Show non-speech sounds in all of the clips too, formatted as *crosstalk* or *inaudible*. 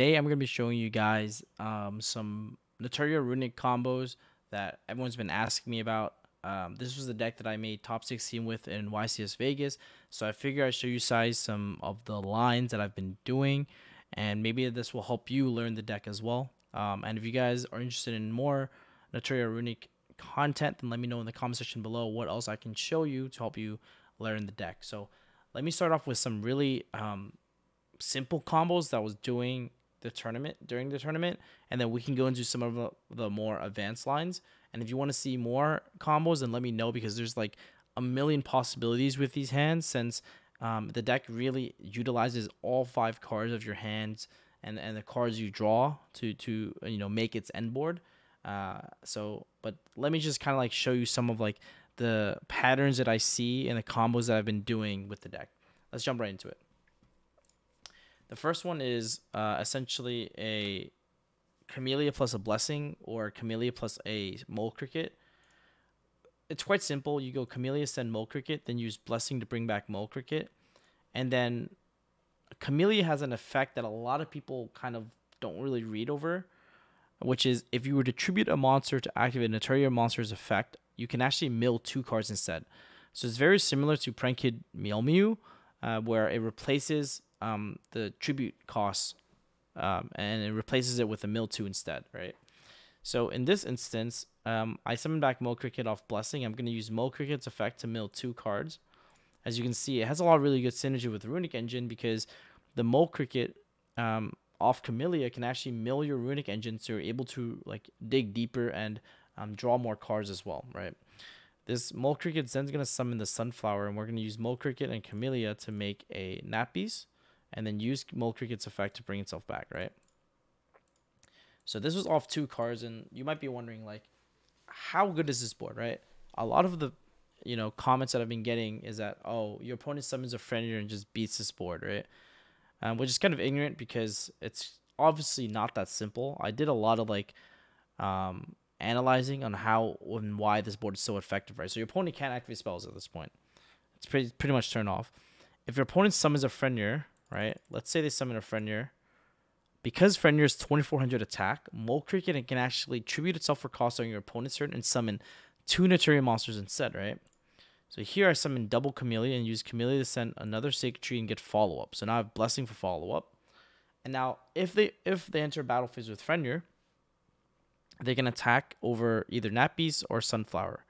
today I'm going to be showing you guys um, some Naturia Runick combos that everyone's been asking me about. Um, this was the deck that I made top 16 with in YCS Vegas, so I figure I'd show you guys some of the lines that I've been doing, and maybe this will help you learn the deck as well. Um, and if you guys are interested in more Naturia Runick content, then let me know in the comment section below what else I can show you to help you learn the deck. So let me start off with some really um, simple combos that I was doing the tournament during the tournament, and then we can go into some of the, more advanced lines. And if you want to see more combos, then let me know because there's like a million possibilities with these hands since um, the deck really utilizes all five cards of your hands and, and the cards you draw to to you know make its end board. Uh, so, but let me just kind of like show you some of like the patterns that I see and the combos that I've been doing with the deck. Let's jump right into it. The first one is uh, essentially a Camellia plus a Blessing or Camellia plus a Mole Cricket. It's quite simple. You go Camellia, send Mole Cricket, then use Blessing to bring back Mole Cricket. And then Camellia has an effect that a lot of people kind of don't really read over, which is if you were to tribute a monster to activate Naturia monster's effect, you can actually mill two cards instead. So it's very similar to Prankid Mew uh, where it replaces um, the tribute costs um, and it replaces it with a mill 2 instead, right? So in this instance, um, I summon back Mole Cricket off Blessing. I'm going to use Mole Cricket's effect to mill two cards. As you can see, it has a lot of really good synergy with Runick Engine because the Mole Cricket um, off Camellia can actually mill your Runick Engine so you're able to like dig deeper and um, draw more cards as well, right? This Mole Cricket then going to summon the Sunflower, and we're going to use Mole Cricket and Camellia to make a Nappies and then use Mole Cricket's effect to bring itself back, right? So this was off two cards, and you might be wondering, like, how good is this board, right? A lot of the, you know, comments that I've been getting is that, oh, your opponent summons a friend and just beats this board, right? Um, which is kind of ignorant because it's obviously not that simple. I did a lot of, like, um, analyzing on how and why this board is so effective, right? So your opponent can't activate spells at this point. It's pretty pretty much turned off. If your opponent summons a Fenrir, right? Let's say they summon a Fenrir. Because Fenrir's 2400 attack, Mole Cricket can actually tribute itself for cost on your opponent's turn and summon two Naturia monsters instead, right? So here I summon double Camellia and use Camellia to send another Sacred Tree and get follow up. So now I have Blessing for follow up. And now if they if they enter battle phase with Fenrir, they can attack over either Nappies or Sunflower.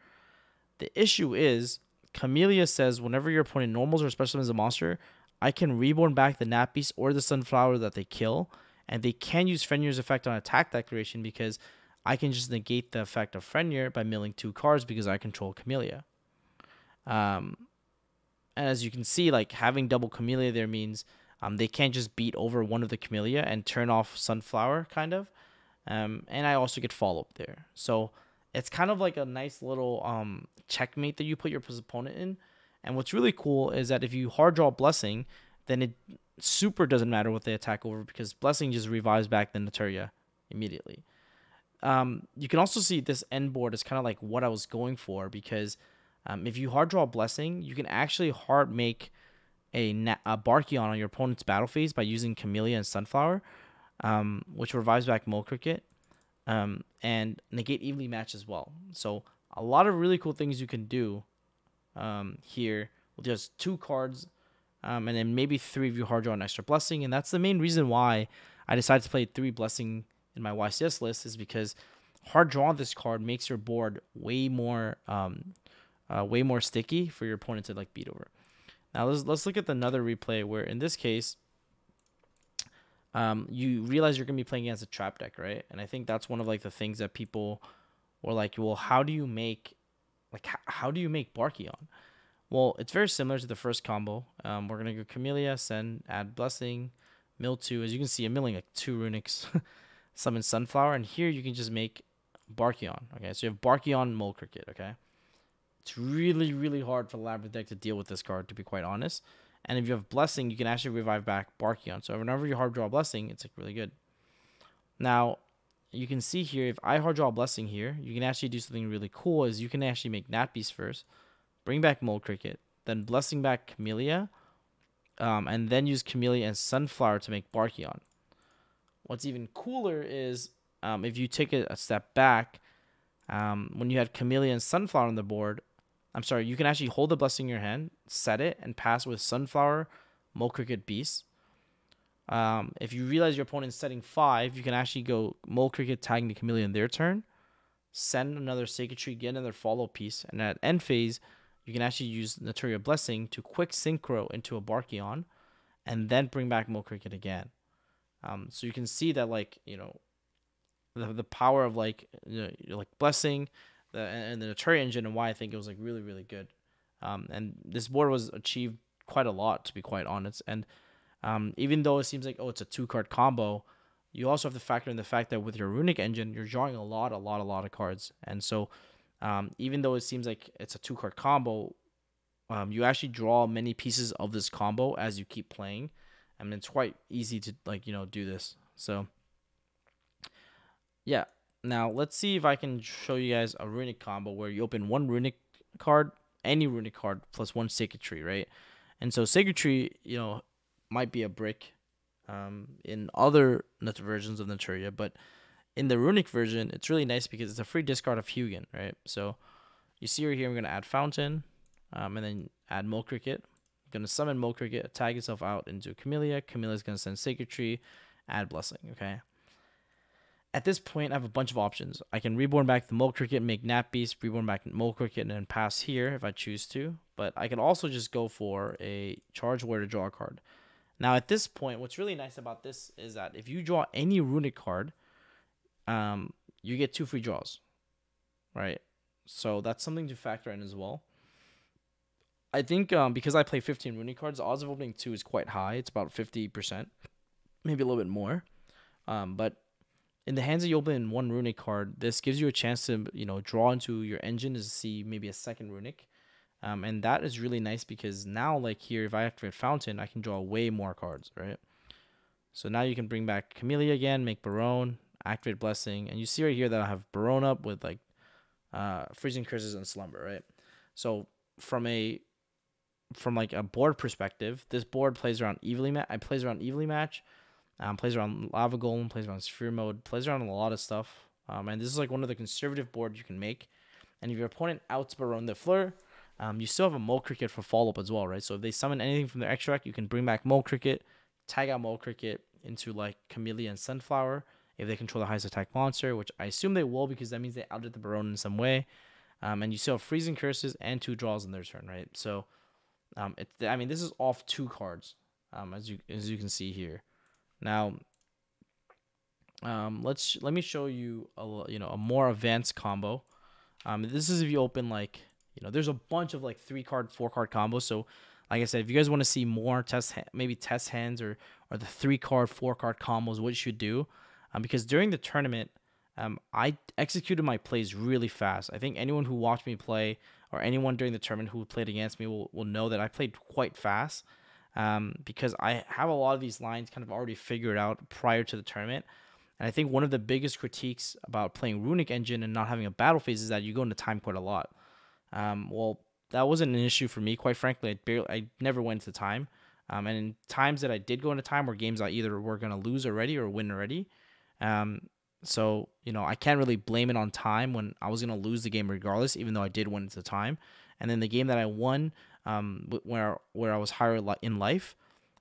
The issue is Camellia says whenever your opponent normals or special as a monster, I can reborn back the Nappies or the Sunflower that they kill, and they can use Fenrir's effect on attack declaration because I can just negate the effect of Fenrir by milling two cards because I control Camellia. Um, and as you can see, like having double Camellia there means um, they can't just beat over one of the Camellia and turn off Sunflower, kind of. Um, and I also get follow up there. So it's kind of like a nice little um, checkmate that you put your opponent in and what's really cool is that if you hard draw Blessing, then it super doesn't matter what they attack over because Blessing just revives back the Naturia immediately. Um, you can also see this end board is kind of like what I was going for because um, if you hard draw Blessing, you can actually hard make a, a Barkion on your opponent's battle phase by using Camellia and Sunflower, um, which revives back Mole Cricket, um, and negate evenly match as well. So a lot of really cool things you can do um, here just two cards, um, and then maybe three of you hard draw an extra blessing. And that's the main reason why I decided to play three blessing in my YCS list is because hard draw this card makes your board way more um, uh, way more sticky for your opponent to like beat over. Now let's let's look at another replay where in this case um, you realize you're gonna be playing against a trap deck, right? And I think that's one of like the things that people were like, well, how do you make like, how, how do you make Barkion? Well, it's very similar to the first combo. Um, we're going to go Camellia, send, add Blessing, mill two. As you can see, I'm milling like two runicks, *laughs* summon Sunflower, and here you can just make Barkion. Okay, so you have Barkion, Mole Cricket. Okay, it's really, really hard for the Labyrinth deck to deal with this card, to be quite honest. And if you have Blessing, you can actually revive back Barkion. So whenever you hard draw Blessing, it's like really good. Now, you can see here, if I hard draw a Blessing here, you can actually do something really cool is you can actually make Nappies first, bring back Mole Cricket, then Blessing back Camellia, um, and then use Camellia and Sunflower to make Barkion. what's even cooler is um, if you take it a step back, um, when you had Camellia and Sunflower on the board, I'm sorry, you can actually hold the blessing in your hand, set it, and pass with Sunflower, Mole Cricket, Beast. Um, if you realize your opponent's setting five, you can actually go Mole Cricket tagging the Chameleon their turn, send another Sacred Tree, get another follow piece, and at end phase, you can actually use Naturia Blessing to quick Synchro into a Barkion, and then bring back Mole Cricket again. Um, so you can see that like you know, the the power of like you know, like Blessing, the and the Naturia engine, and why I think it was like really really good. Um, and this board was achieved quite a lot to be quite honest, and um, even though it seems like oh it's a two card combo, you also have to factor in the fact that with your runick engine you're drawing a lot, a lot, a lot of cards, and so um, even though it seems like it's a two card combo, um, you actually draw many pieces of this combo as you keep playing. I mean it's quite easy to like you know do this. So yeah. Now let's see if I can show you guys a runick combo where you open one runick card, any runick card plus one sacred tree, right? And so sacred tree, you know, might be a brick um, in other versions of Naturia, but in the runic version, it's really nice because it's a free discard of Hugin, right? So you see right here, I'm going to add Fountain, um, and then add Mole Cricket. I'm going to summon Mole Cricket, tag itself out into Camellia. Camellia is going to send Sacred Tree, add Blessing, okay? At this point, I have a bunch of options. I can reborn back the Mole Cricket, make Nap Beast, reborn back Mole Cricket, and then pass here if I choose to. But I can also just go for a Charge Warrior to draw a card. Now, at this point, what's really nice about this is that if you draw any runick card, um, you get two free draws, right? So that's something to factor in as well. I think um, because I play 15 runick cards, the odds of opening two is quite high. It's about 50%, maybe a little bit more. Um, but in the hands of you open one runick card, this gives you a chance to you know draw into your engine to see maybe a second runick. Um, and that is really nice because now, like here, if I activate Fountain, I can draw way more cards, right? So now you can bring back Camellia again, make Baronne, activate Blessing, and you see right here that I have Baronne up with like uh, Freezing Curses and Slumber, right? So from a from like a board perspective, this board plays around evenly match. I plays around evenly match, um, plays around Lava Golem, plays around Sphere Mode, plays around a lot of stuff. Um, and this is like one of the conservative boards you can make. And if your opponent outs Baronne de Fleur, um, you still have a Mole Cricket for follow up as well, right? So if they summon anything from their extract, you can bring back Mole Cricket, tag out Mole Cricket into like and Sunflower if they control the highest attack monster, which I assume they will because that means they outdid the Baron in some way. Um, and you still have freezing curses and two draws in their turn, right? So, um, it, I mean, this is off two cards, um, as you as you can see here. Now, um, let's let me show you a you know a more advanced combo. Um, this is if you open like you know, there's a bunch of like three card, four card combos. So, like I said, if you guys want to see more test, maybe test hands or or the three card, four card combos, what you should do, um, because during the tournament, um, I executed my plays really fast. I think anyone who watched me play or anyone during the tournament who played against me will, will know that I played quite fast um, because I have a lot of these lines kind of already figured out prior to the tournament. And I think one of the biggest critiques about playing Runick Engine and not having a battle phase is that you go into time quite a lot. Um, well, that wasn't an issue for me, quite frankly. I barely, I never went to time. Um, and in times that I did go into time were games I either were gonna lose already or win already. Um, so you know I can't really blame it on time when I was gonna lose the game regardless, even though I did win into time. And then the game that I won, um, where where I was higher in life,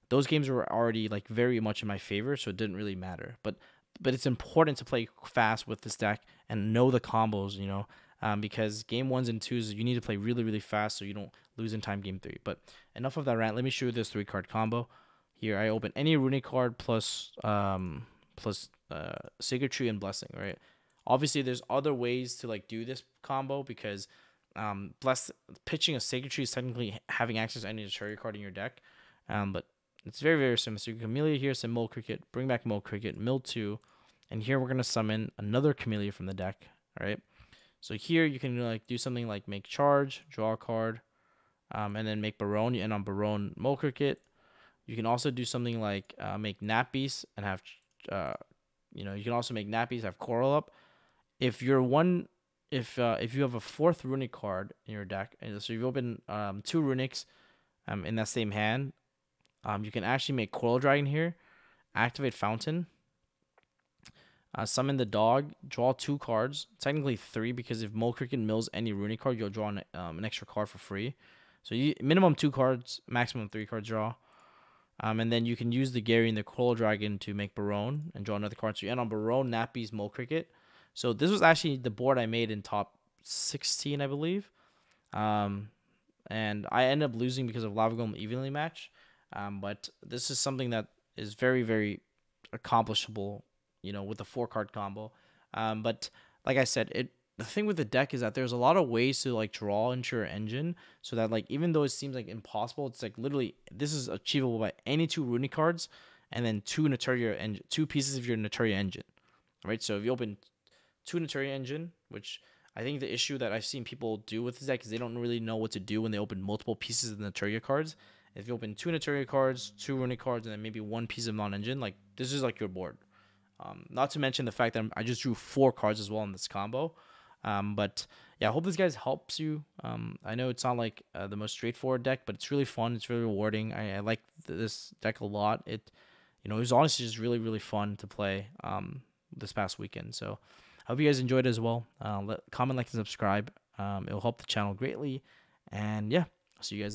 those games were already like very much in my favor, so it didn't really matter. But but it's important to play fast with this deck and know the combos. You know, um, because game ones and twos you need to play really really fast so you don't lose in time game three. But enough of that rant. Let me show you this three card combo. Here I open any runick card plus um plus uh sacred tree and blessing. Right. Obviously, there's other ways to like do this combo because um bless pitching a sacred tree is technically having access to any cherry card in your deck. Um, but it's very very simple. So you can Camellia here, some Mole Cricket, bring back Mole Cricket, mill two, and here we're gonna summon another Camellia from the deck. All right. So here you can like do something like make charge, draw a card, um, and then make Baronne. You end on Baronne Mole Cricket. You can also do something like uh, make Nappies and have, uh, you know, you can also make Nappies have Coral up. If you're one, if uh, if you have a fourth runick card in your deck, and so you open um, two runicks, um, in that same hand, um, you can actually make Coral Dragon here, activate Fountain, Uh, summon the dog, draw two cards, technically three because if Mole Cricket mills any runick card, you'll draw an, um, an extra card for free. So you minimum two cards, maximum three cards draw. Um, and then you can use the Geri and the Coral Dragon to make Baronne and draw another card. So you end on Baronne, Nappy's, Mole Cricket. So this was actually the board I made in top 16, I believe. Um, and I ended up losing because of Lava Golem evenly match. Um, but this is something that is very, very accomplishable, you know, with a four card combo. Um, but like I said, it the thing with the deck is that there's a lot of ways to like draw into your engine so that like even though it seems like impossible, it's like literally this is achievable by any two runick cards and then two Naturia engine, two pieces of your Naturia engine. Right? So if you open two Naturia engine, which I think the issue that I've seen people do with this deck is they don't really know what to do when they open multiple pieces of the Naturia cards. If you open two Naturia cards, two Runick cards, and then maybe one piece of non-engine, like this is like your board. Um, not to mention the fact that I just drew four cards as well in this combo. Um, but yeah, I hope this guys helps you. Um, I know it's not like uh, the most straightforward deck, but it's really fun. It's really rewarding. I, I like th- this deck a lot. It, you know, it was honestly just really really fun to play um, this past weekend. So I hope you guys enjoyed it as well. Uh, let comment, like, and subscribe. Um, it will help the channel greatly. And yeah, I'll see you guys.